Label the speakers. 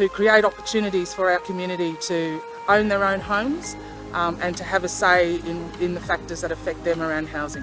Speaker 1: to create opportunities for our community to own their own homes um, and to have a say in, in the factors that affect them around housing.